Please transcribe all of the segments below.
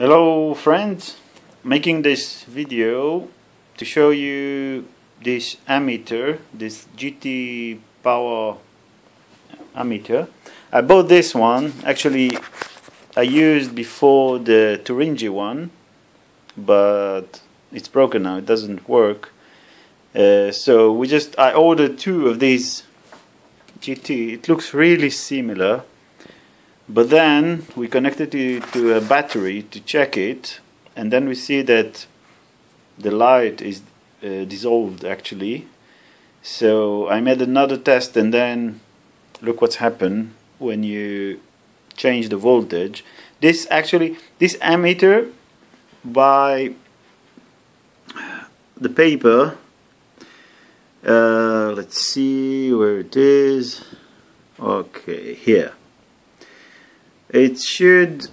Hello friends, making this video to show you this ammeter, this GT power ammeter. I bought this one, actually I used before the Turnigy one, but it's broken now, it doesn't work. Uh, so we just, I ordered two of these GT, it looks really similar but then we connected it to a battery to check it, and then we see that the light is uh, dissolved actually. So I made another test, and then look what's happened when you change the voltage. This actually, this ammeter by the paper. Uh, let's see where it is. Okay, here it should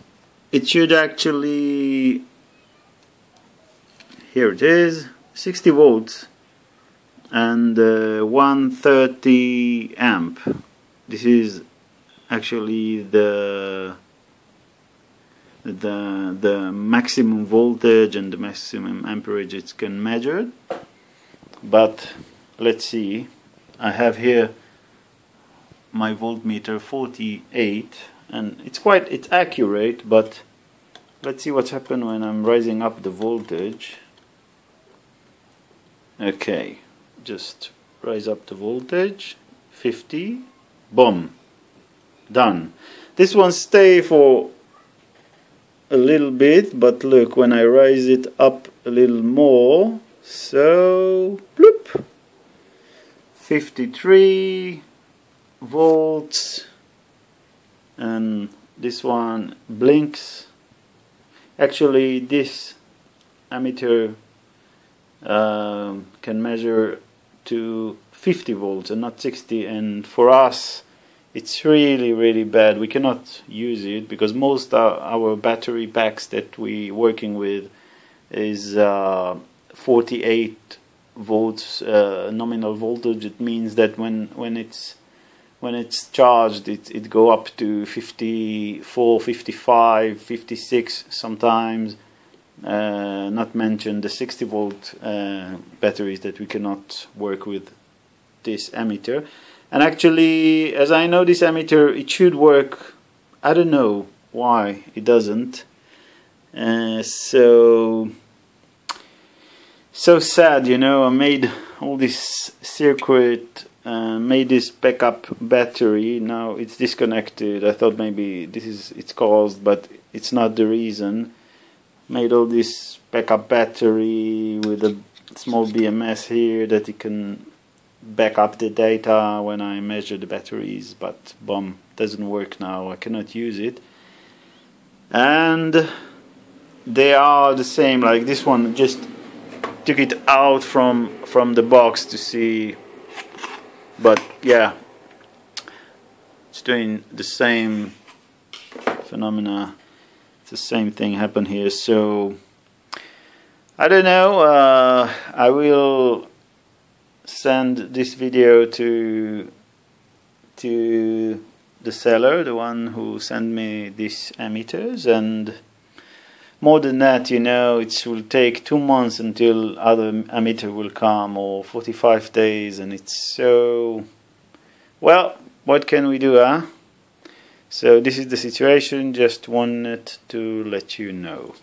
it should actually here it is 60 volts and uh, 130 amp. This is actually the the the maximum voltage and the maximum amperage it can measure. But let's see. I have here my voltmeter 48 and it's quite it's accurate but let's see what's happened when I'm rising up the voltage. Okay just rise up the voltage 50 boom done. This one stay for a little bit but look when I rise it up a little more so bloop 53 volts and this one blinks. Actually this ammeter um, can measure to 50 volts and not 60 and for us it's really really bad. We cannot use it because most of our battery packs that we working with is uh, 48 volts uh, nominal voltage. It means that when when it's when it's charged it, it go up to 54 55 56 sometimes. Uh, not mention the 60 volt uh, batteries that we cannot work with this ammeter and actually as I know this ammeter it should work. I don't know why it doesn't. Uh, so so sad you know I made all this circuit uh, made this backup battery now it's disconnected. I thought maybe this is it's caused but it's not the reason. Made all this backup battery with a small BMS here that it can back up the data when I measure the batteries but boom doesn't work now. I cannot use it. And they are the same like this one just took it out from from the box to see but yeah. It's doing the same phenomena. It's the same thing happen here. So I don't know. Uh, I will send this video to to the seller the one who sent me these ammeters and more than that, you know, it will take two months until other ammeter will come, or 45 days, and it's so. Well, what can we do, huh? So, this is the situation, just wanted to let you know.